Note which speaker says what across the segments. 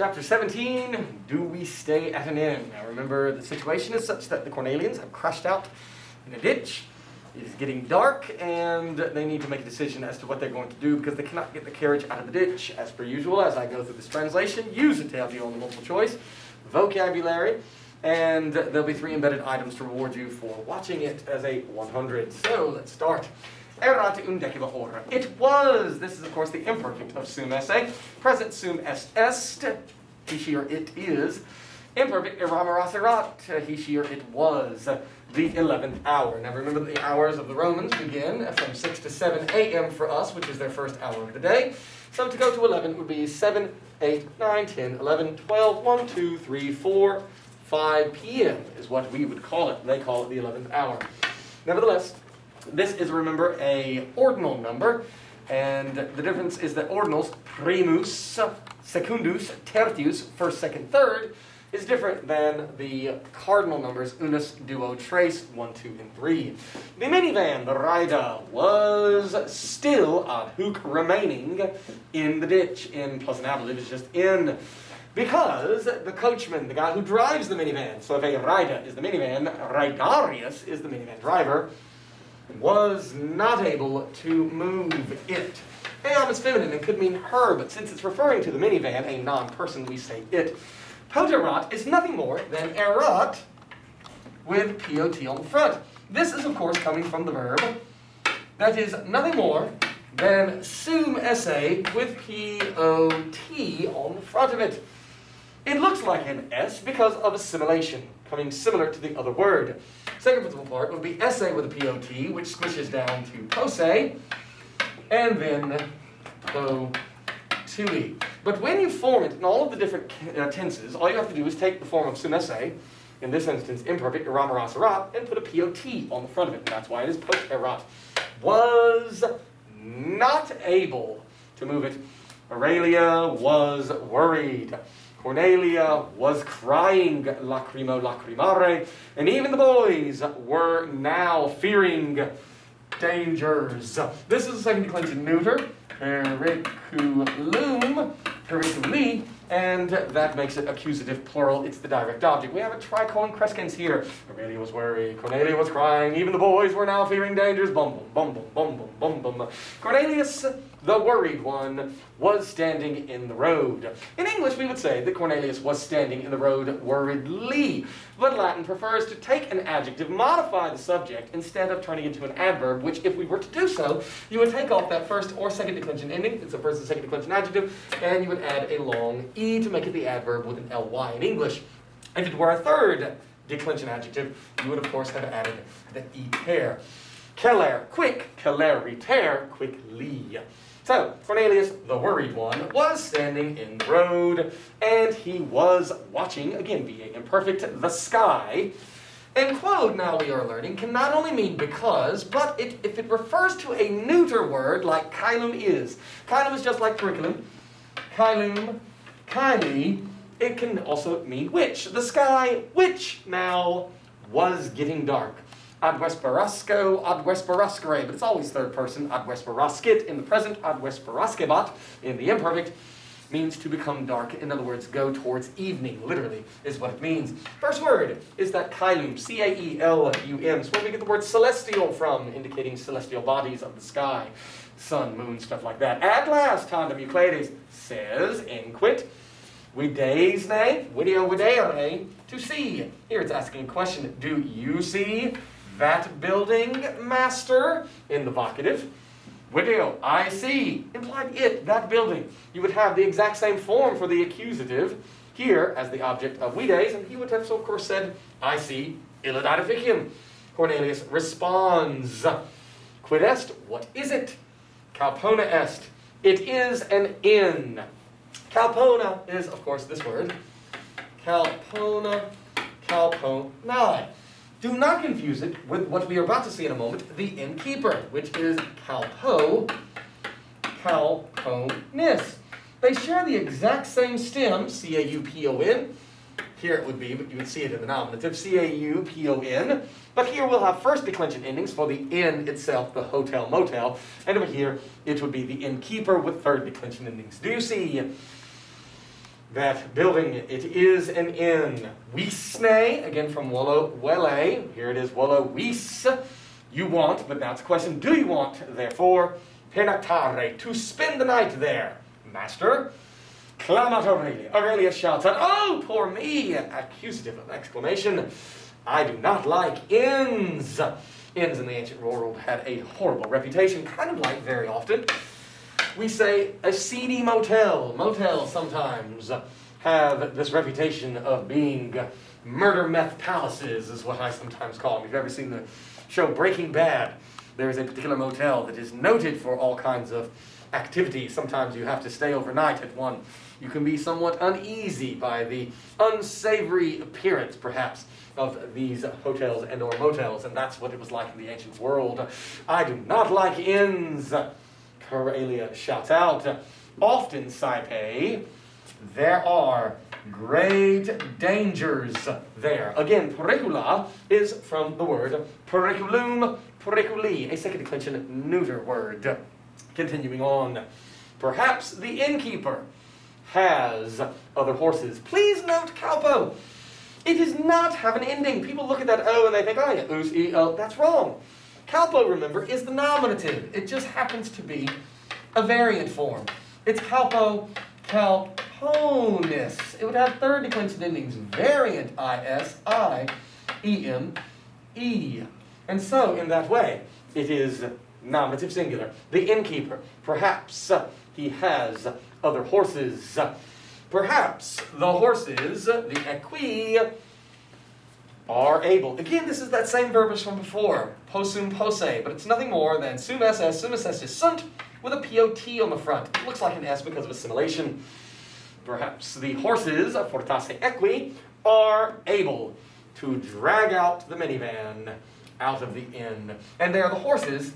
Speaker 1: Chapter 17 Do we stay at an inn? Now remember, the situation is such that the Cornelians have crashed out in a ditch. It is getting dark, and they need to make a decision as to what they're going to do because they cannot get the carriage out of the ditch. As per usual, as I go through this translation, use help you on the multiple choice vocabulary, and there'll be three embedded items to reward you for watching it as a 100. So let's start. Undecima. It was. This is, of course, the imperfect of sum esse. Present sum est est. He, she, or it is. Imperfect eram eras erat. He, she, or it was. The 11th hour. Now remember that the hours of the Romans begin from 6 to 7 a.m. for us, which is their first hour of the day. So to go to 11 would be 7, 8, 9, 10, 11, 12, 1, 2, 3, 4, 5 p.m. is what we would call it. They call it the 11th hour. Nevertheless, this is, remember, a ordinal number, and the difference is that ordinals, primus, secundus, tertius, first, second, third, is different than the cardinal numbers unus, duo, tres, 1, 2, and 3. The minivan, the Raeda, was still a hook remaining in the ditch in Pleasant It was just in because the coachman, the guy who drives the minivan, so if a Raeda is the minivan, Raedarius is the minivan driver, was not able to move it. Am is feminine and could mean her, but since it's referring to the minivan, a non-person, we say it. Poterat is nothing more than erat with POT on the front. This is, of course, coming from the verb that is nothing more than sum esse with POT on the front of it. It looks like an S because of assimilation, coming similar to the other word. Second principal part would be esse with a POT, which squishes down to posse, and then po e. But when you form it in all of the different uh, tenses, all you have to do is take the form of sum esse, in this instance imperfect, eram eras erat, and put a POT on the front of it. And that's why it is post. Was not able to move it. Aurelia was worried. Cornelia was crying, lacrimo lacrimare, and even the boys were now fearing dangers. This is the second declension neuter, periculum, periculi, and that makes it accusative plural. It's the direct object. We have a tricolon crescens here. Aurelia was worried. Cornelia was crying. Even the boys were now fearing dangers. Bum bum bum bum bum bum bum bum. Cornelius the worried one, was standing in the road. In English, we would say that Cornelius was standing in the road worriedly, but Latin prefers to take an adjective, modify the subject, instead of turning it into an adverb, which, if we were to do so, you would take off that first or second declension ending, it's a first and second declension adjective, and you would add a long E to make it the adverb with an ly in English. If it were a third declension adjective, you would, of course, have added the E pair. celer, quick, celeriter, quickly. So, Cornelius, the worried one, was standing in the road, and he was watching, again, VA imperfect, the sky. And quod, now we are learning, can not only mean because, but it, if it refers to a neuter word like caelum is, caelum is just like curriculum, caelum, caeli, it can also mean which. The sky, which now was getting dark. Ad vesperasco, ad vesperascere, but it's always third person, ad vesperascit in the present, ad vesperascebat in the imperfect, means to become dark. In other words, go towards evening, literally, is what it means. First word is that caelum, C-A-E-L-U-M. So where we get the word celestial from, indicating celestial bodies of the sky, sun, moon, stuff like that. At last, tandem Euclides says, inquit, videsne, video videre, to see. Here it's asking a question, do you see? that building, master, in the vocative. Video, I see, implied it, that building. You would have the exact same form for the accusative here as the object of vides, and he would have, so of course, said, I see, illa. Cornelius responds, Quid est, what is it? Caupona est, it is an inn. Caupona is, of course, this word. Caupona, caupona. Do not confuse it with what we are about to see in a moment, the innkeeper, which is caupo, cauponis. They share the exact same stem, C-A-U-P-O-N. Here it would be, but you would see it in the nominative, C-A-U-P-O-N. But here we'll have first declension endings for the inn itself, the hotel motel. And over here, it would be the innkeeper with third declension endings. Do you see? That building. It is an inn. Visne, again from Volo Velle. Here it is, Volo Vis. You want, but now it's a question, do you want, therefore, pernoctare, to spend the night there? Master, clamat Aurelia. Aurelia shouts out, Oh, poor me! Accusative of exclamation. I do not like inns. Inns in the ancient world had a horrible reputation, kind of like very often we say a seedy motel. Motels sometimes have this reputation of being murder meth palaces, is what I sometimes call them. If you've ever seen the show Breaking Bad, there is a particular motel that is noted for all kinds of activity. Sometimes you have to stay overnight at one. You can be somewhat uneasy by the unsavory appearance, perhaps, of these hotels and or motels, and that's what it was like in the ancient world. I do not like inns. Corelia shouts out, often, Saepe, there are great dangers there. Again, pericula is from the word periculum periculi, a second declension neuter word. Continuing on, perhaps the innkeeper has other horses. Please note caupo. It does not have an ending. People look at that O and they think, oh yeah, us, e, o. That's wrong. Caupo, remember, is the nominative. It just happens to be a variant form. It's caupo cauponis. It would have third declension endings, variant is, I, em, e. And so, in that way, it is nominative singular. The innkeeper, perhaps he has other horses. Perhaps the horses, the equi, are able. Again, this is that same verb as from before, possum posse, but it's nothing more than sum ss, sum ss is sunt, with a POT on the front. It looks like an S because of assimilation. Perhaps the horses, fortasse equi, are able to drag out the minivan out of the inn. And they are the horses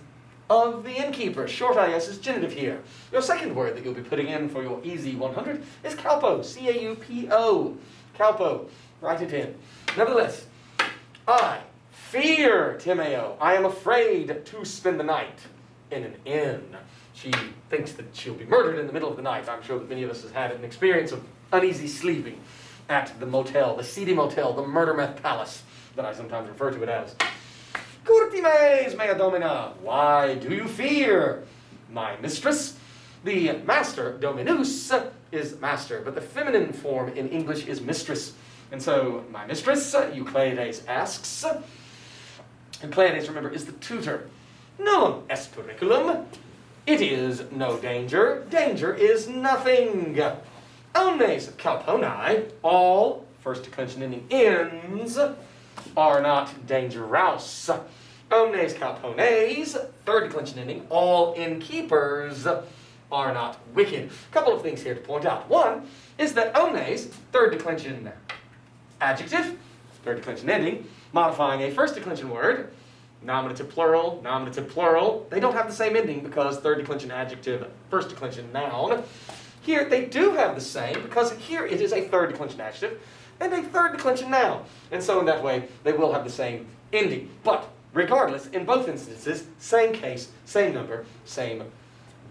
Speaker 1: of the innkeeper. Short IS is genitive here. Your second word that you'll be putting in for your easy 100 is caupo, C-A-U-P-O. Caupo. Write it in. Nevertheless, I fear Timeo. I am afraid to spend the night in an inn. She thinks that she'll be murdered in the middle of the night. I'm sure that many of us have had an experience of uneasy sleeping at the motel, the seedy motel, the murder meth palace, that I sometimes refer to it as. Curtimes, mea domina, why do you fear, my mistress? The master, dominus, is master, but the feminine form in English is mistress. And so, my mistress, Euclides asks, Euclides, remember, is the tutor. Nullum est periculum. It is no danger. Danger is nothing. Omnes calponi, all, first declension ending ins, are not dangerous. Omnes caupones, third declension ending, all innkeepers are not wicked. A couple of things here to point out. One is that omnes, third declension adjective, third declension ending, modifying a first declension word, nominative plural, nominative plural. They don't have the same ending because third declension adjective, first declension noun. Here they do have the same because here it is a third declension adjective and a third declension noun. And so in that way they will have the same ending. But regardless, in both instances, same case, same number, same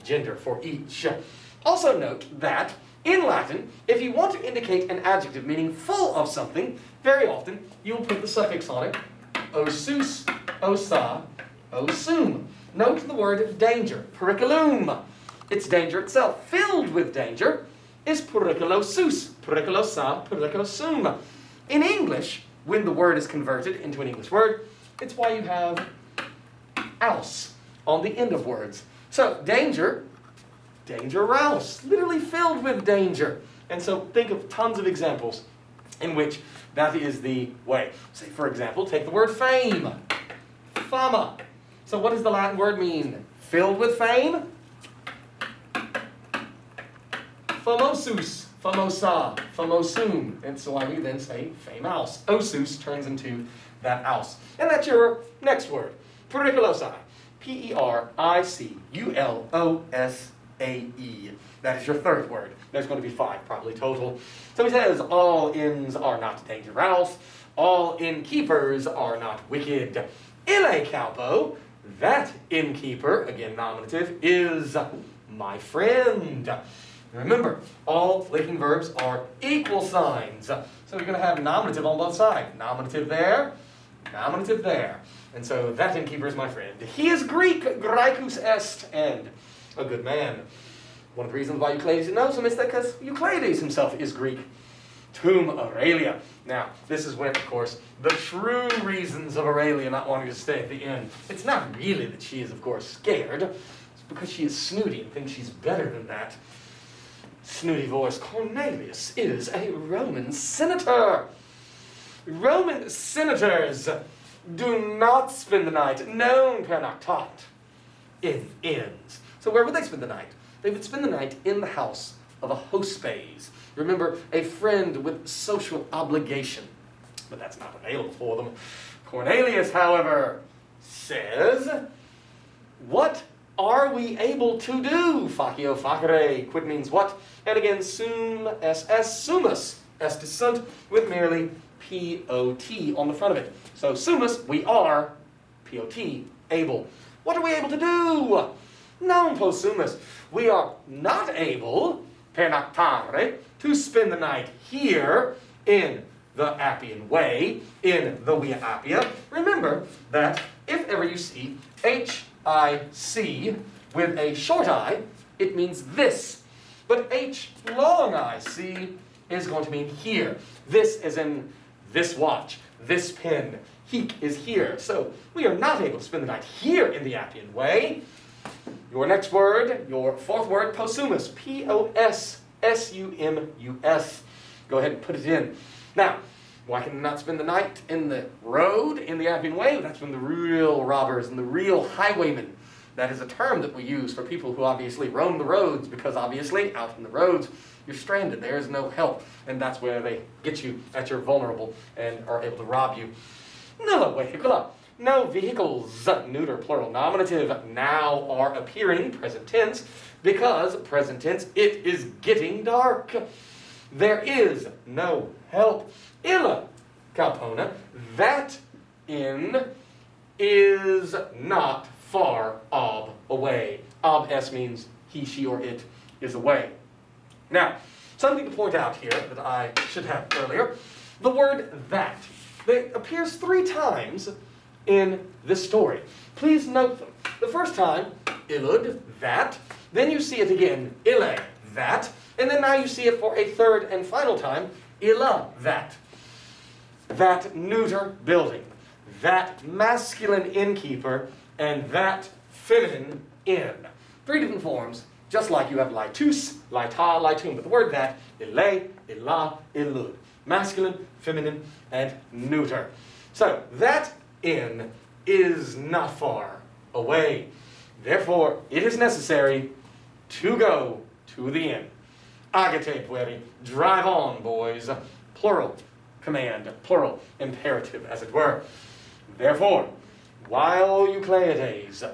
Speaker 1: gender for each. Also note that in Latin, if you want to indicate an adjective meaning full of something, very often you will put the suffix on it, osus, osa, osum. Note the word danger, periculum. It's danger itself, filled with danger, is periculosus, periculosa, periculosum. In English, when the word is converted into an English word, it's why you have else on the end of words. So, danger danger rouse, literally filled with danger. And so think of tons of examples in which that is the way. Say, for example, take the word fame. Fama. So what does the Latin word mean? Filled with fame? Famosus, famosa, famosum. And so why we then say fame famous. Osus turns into that house. And that's your next word. Periculosi. P-E-R-I-C-U-L-O-S a-E. That is your third word. There's going to be five probably total. So he says, all inns are not dangerous. All innkeepers are not wicked. Ille caupo, that innkeeper, again nominative, is my friend. Remember, all linking verbs are equal signs. So you're going to have nominative on both sides. Nominative there, nominative there. And so that innkeeper is my friend. He is Greek, Graecus est, and a good man. One of the reasons why Euclides knows him is that because Euclides himself is Greek. Tum Aurelia. Now, this is when, of course, the true reasons of Aurelia not wanting to stay at the inn. It's not really that she is, of course, scared. It's because she is snooty and thinks she's better than that. Snooty voice, Cornelius is a Roman senator. Roman senators do not spend the night, non pernoctant, in inns. So where would they spend the night? They would spend the night in the house of a hospes. Remember, a friend with social obligation. But that's not available for them. Cornelius, however, says, What are we able to do? Facio facere, quid means what? And again, sum, ss, sumus, est sunt, with merely P-O-T on the front of it. So sumus, we are, P-O-T, able. What are we able to do? Non possumus. We are not able, pernoctare, to spend the night here in the Appian Way, in the Via Appia. Remember that if ever you see H-I-C with a short I, it means this. But H long I-C is going to mean here. This is in this watch, this pen. Heek is here. So we are not able to spend the night here in the Appian Way. Your next word, your fourth word, possumus. P O S S U M U S. Go ahead and put it in. Now, why can not spend the night in the road, in the Appian Way? That's when the real robbers and the real highwaymen. That is a term that we use for people who obviously roam the roads because obviously out in the roads you're stranded. There is no help. And that's where they get you at your vulnerable and are able to rob you. No vehicula. No vehicles, neuter plural nominative, now are appearing present tense because present tense it is getting dark. There is no help. Illa Caupona, that inn is not far ob away. Ob s means he, she, or it is away. Now, something to point out here that I should have earlier. The word that. Appears three times in this story. Please note them. The first time, illud, that. Then you see it again, ille, that. And then now you see it for a third and final time, illa, that. That neuter building. That masculine innkeeper and that feminine inn. Three different forms just like you have litus, lita, litum. But the word that, ille, illa, illud. Masculine, feminine, and neuter. So that inn is not far away. Therefore, it is necessary to go to the inn. Agate pueri, drive on, boys. Plural command, plural imperative, as it were. Therefore, while Euclides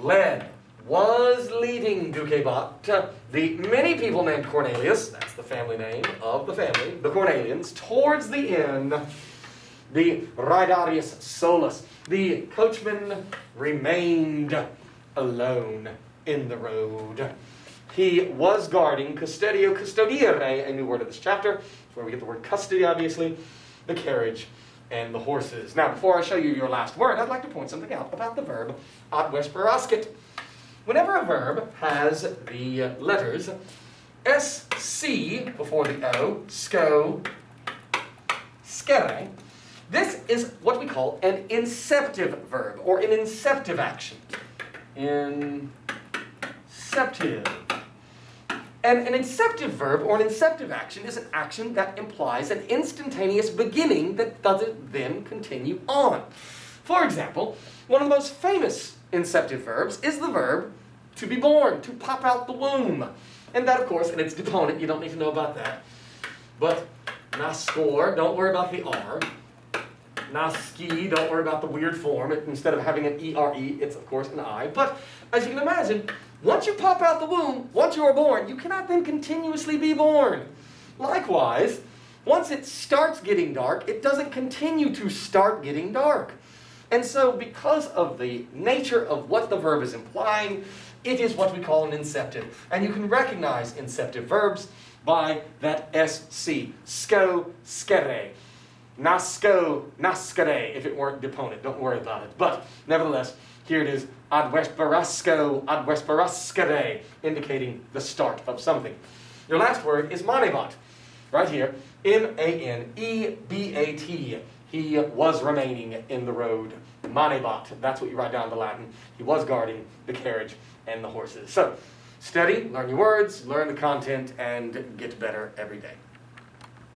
Speaker 1: led was leading ducebat, the many people named Cornelius, that's the family name of the family, the Cornelians, towards the inn, the raedarius Solus, the coachman remained alone in the road. He was guarding custodio custodire, a new word of this chapter, where we get the word custody, obviously, the carriage and the horses. Now, before I show you your last word, I'd like to point something out about the verb ad vesperascit. Whenever a verb has the letters SC before the O, sco, scere, this is what we call an inceptive verb or an inceptive action. Inceptive. And an inceptive verb or an inceptive action is an action that implies an instantaneous beginning that doesn't then continue on. For example, one of the most famous inceptive verbs is the verb to be born, to pop out the womb. And that, of course, and its deponent, you don't need to know about that. But nascor, don't worry about the R. Nasci, don't worry about the weird form. It, instead of having an E-R-E, it's of course an I. But as you can imagine, once you pop out the womb, once you are born, you cannot then continuously be born. Likewise, once it starts getting dark, it doesn't continue to start getting dark. And so, because of the nature of what the verb is implying, It is what we call an inceptive. And you can recognize inceptive verbs by that SC. Sco, scere. Nasco, nascere, if it weren't deponent. Don't worry about it. But nevertheless, here it is. Ad vesperasco, ad indicating the start of something. Your last word is manebat. Right here. M A N E B A T. He was remaining in the road. Manebat. That's what you write down in the Latin. He was guarding the carriage and the horses. So, study, learn your words, learn the content, and get better every day.